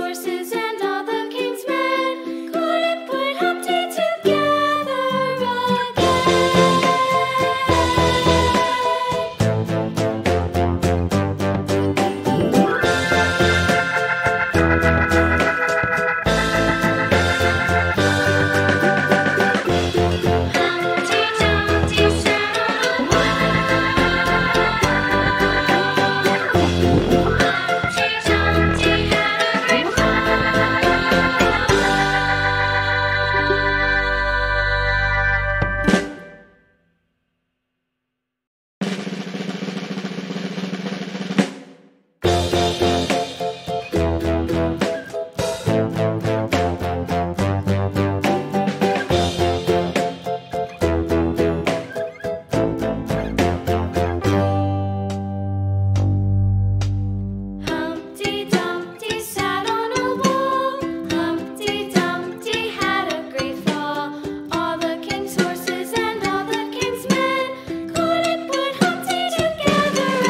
resources.